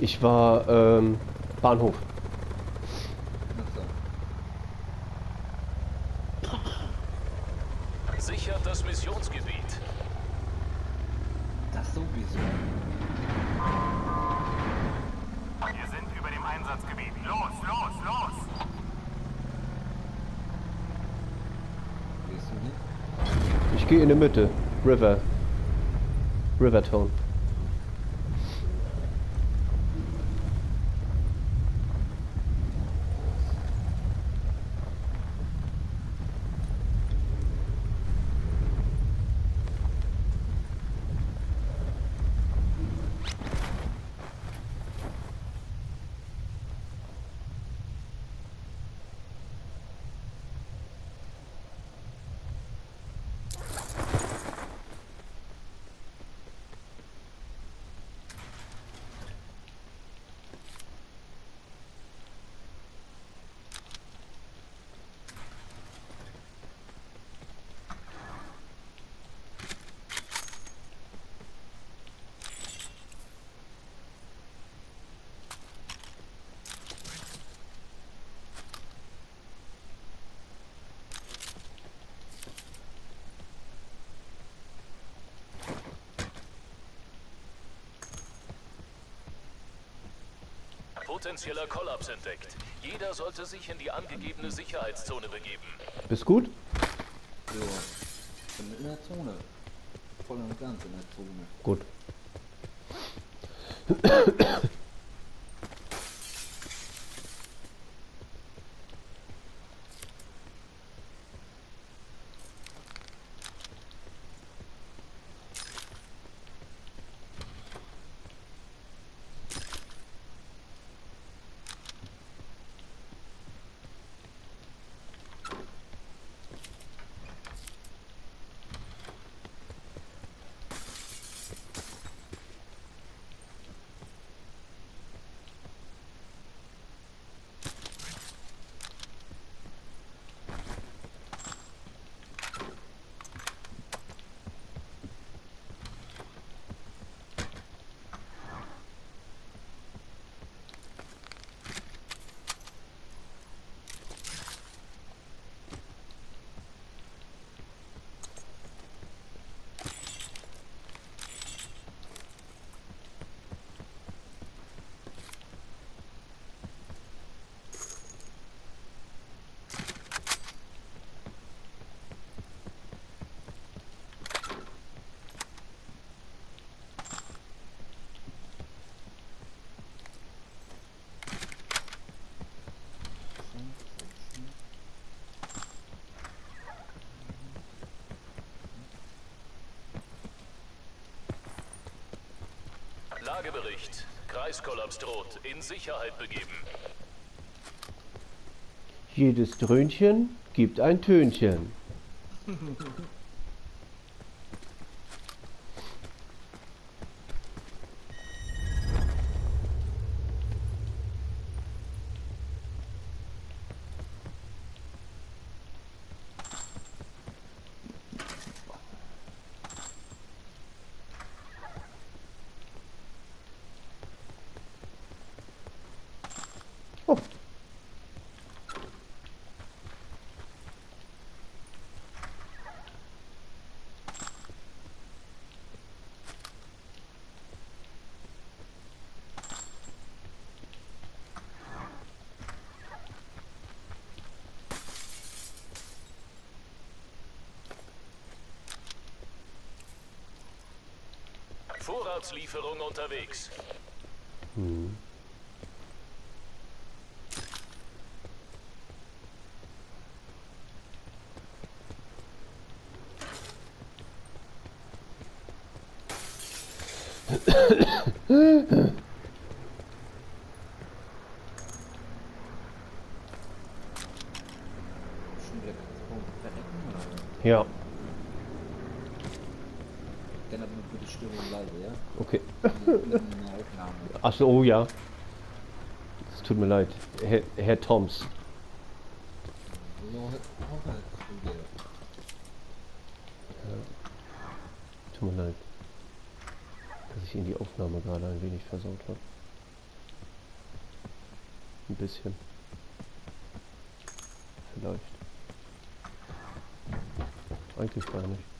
Ich war ähm, Bahnhof. Sichert das Missionsgebiet. Das sowieso. Wir sind über dem Einsatzgebiet. Los, los, los! Gehst du hin? Ich gehe in die Mitte. River. Rivertone. Potenzieller Kollaps entdeckt. Jeder sollte sich in die angegebene Sicherheitszone begeben. Bist gut? So. Bin in der Zone. Voll und ganz in der Zone. Gut. Lagebericht. Kreiskollaps droht. In Sicherheit begeben. Jedes Dröhnchen gibt ein Tönchen. Vorratslieferung unterwegs. Oder? ja, Dann aber nur bitte still und leise, ja? okay. In der Aufnahme. Ach so, oh ja. Es tut mir leid. Herr, Herr Toms. Tut mir leid. Dass ich Ihnen die Aufnahme gerade ein wenig versaut habe. Ein bisschen. Vielleicht. Eigentlich gar nicht.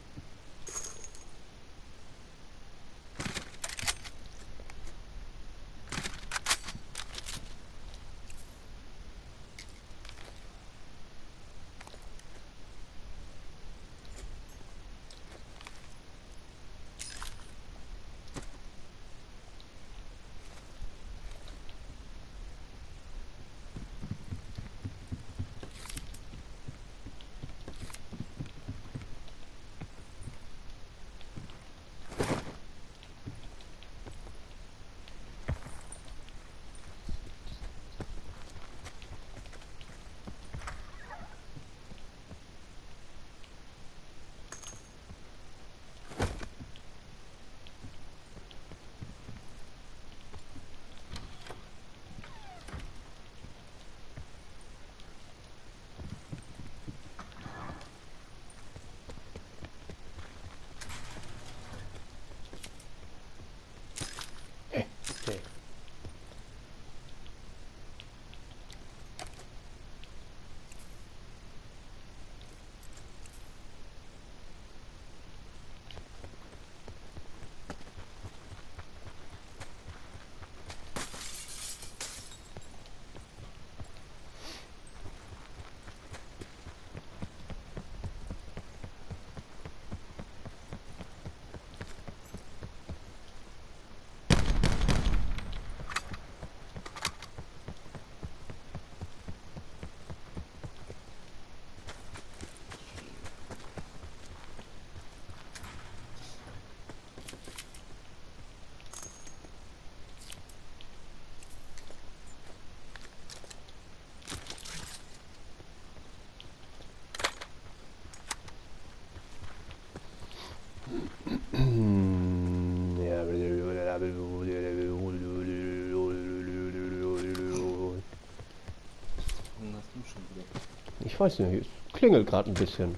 Ich weiß nicht, es klingelt gerade ein bisschen.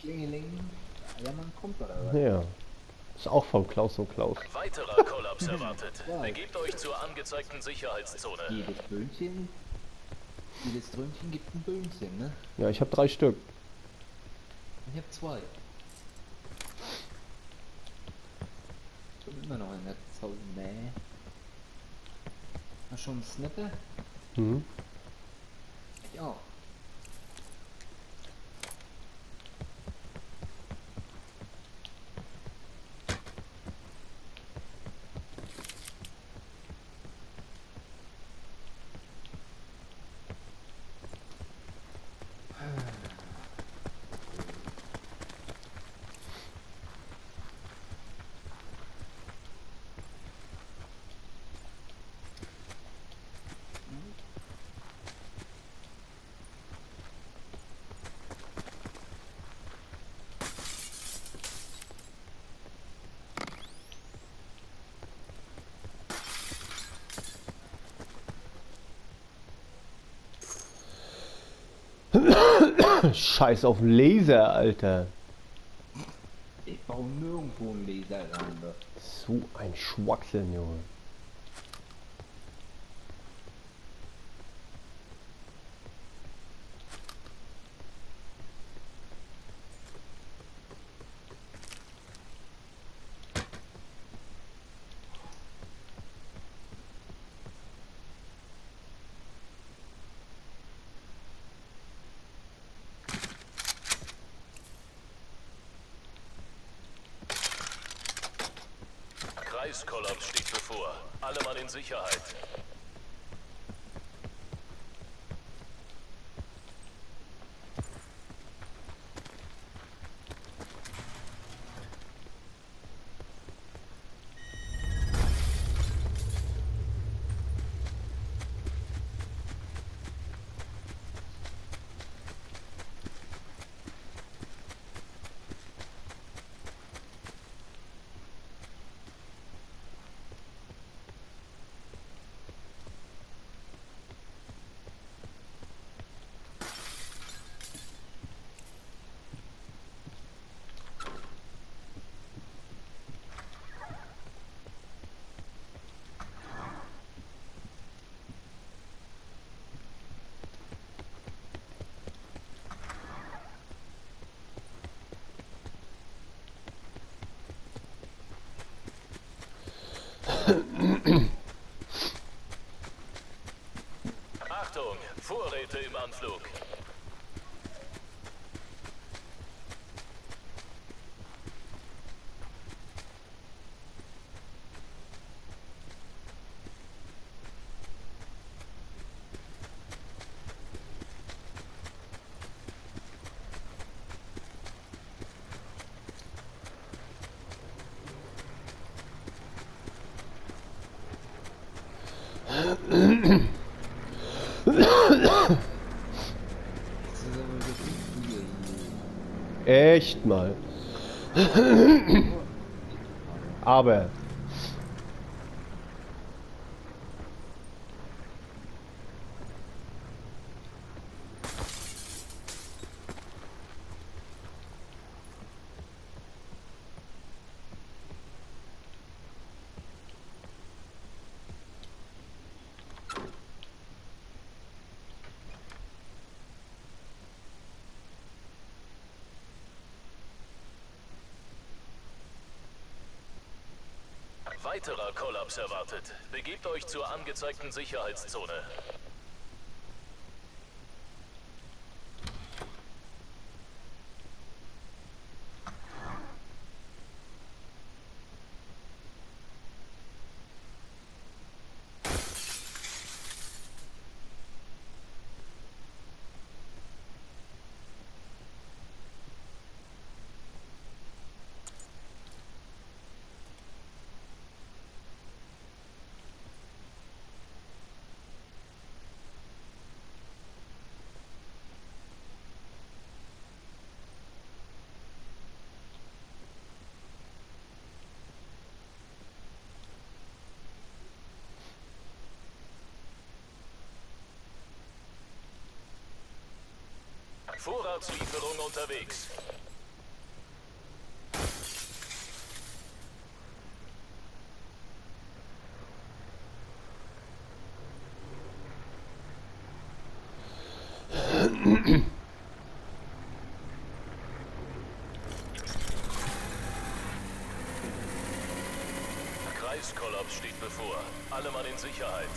Klingeling. Ja, man kommt oder was? Ja. Ist auch von Klaus und Klaus. Weiterer Kollaps erwartet. Begebt euch zur angezeigten Sicherheitszone. Jedes Böhnchen, jedes Trömchen gibt ein Böhnchen, ne? Ja, ich habe drei Stück. Ich hab zwei. Ich bin immer noch in der Zone. Nee. Hast du schon einen Snapper? Mhm. Ich Scheiß auf Laser, Alter. Ich baue nirgendwo einen Laser rein. So ein Schwachsinn, Junge. Sicherheit. Mal. Aber. Weiterer Kollaps erwartet. Begebt euch zur angezeigten Sicherheitszone. Vorratslieferung unterwegs. Kreiskollaps steht bevor. Alle Mann in Sicherheit.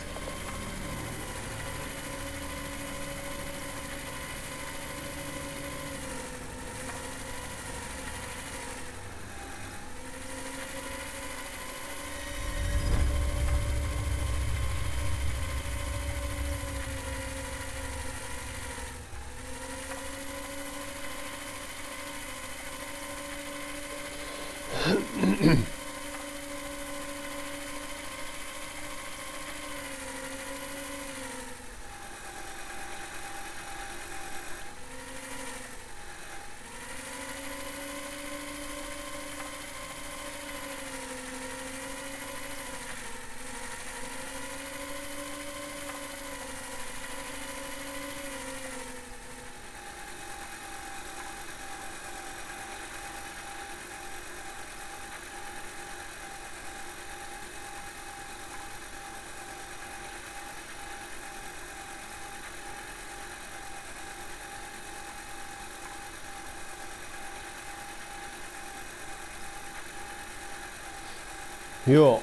Ja.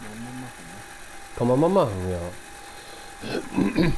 Kann man mal machen, ne? Kann man mal machen, ja.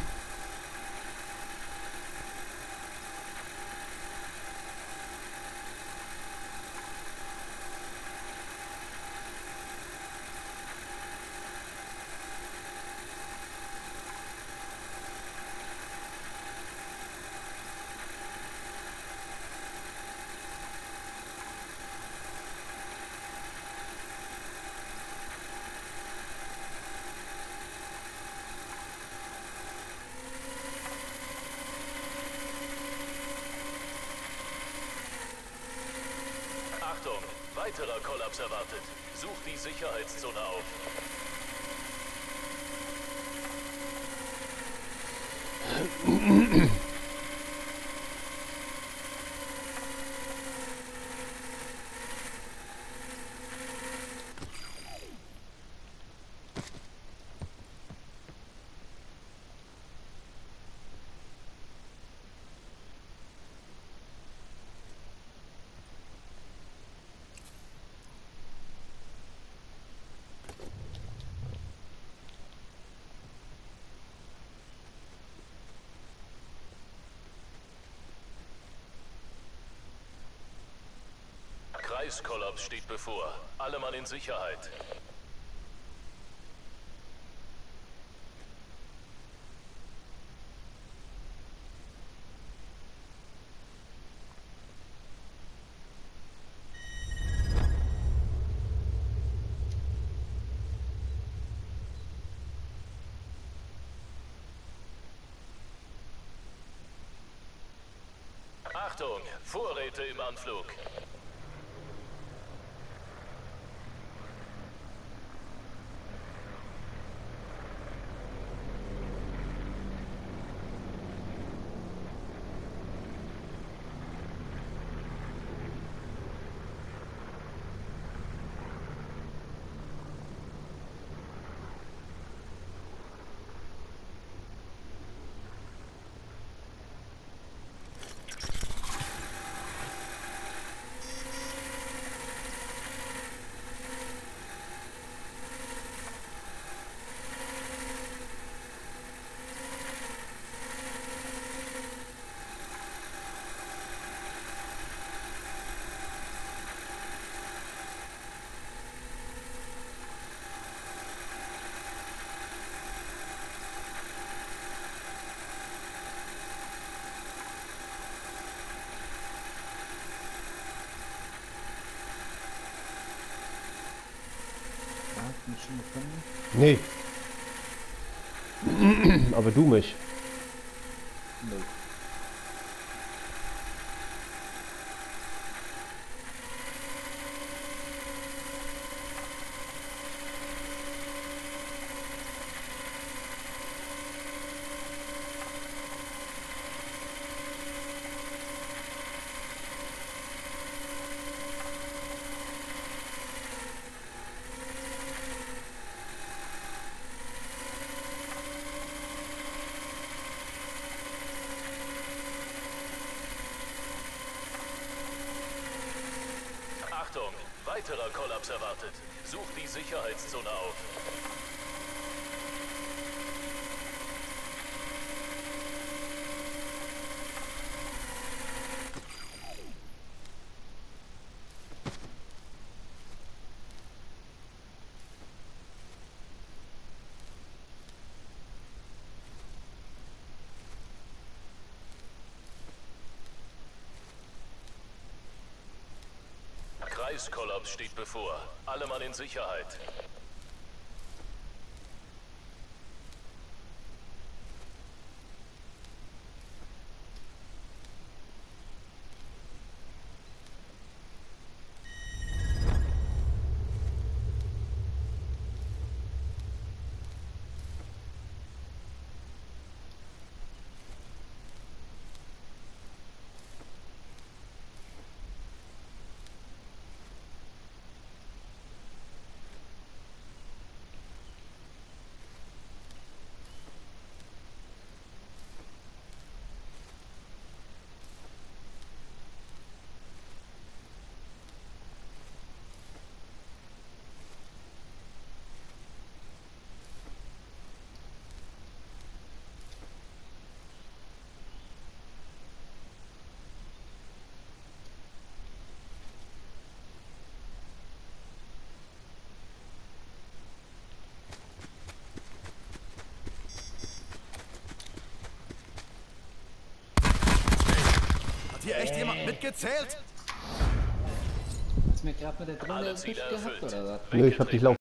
Achtung, weiterer Kollaps erwartet. Sucht die Sicherheitszone auf. Kreiskollaps steht bevor. Alle Mann in Sicherheit. Achtung, Vorräte im Anflug. Nee. Aber du mich. Nö. Achtung, weiterer Kollaps erwartet. Sucht die Sicherheitszone auf. Kreiskollaps steht bevor. Alle Mann in Sicherheit. Mitgezählt? Hast du mir gerade mit der Drohne erwischt gehabt oder was? Nö, ich hab dich laufen.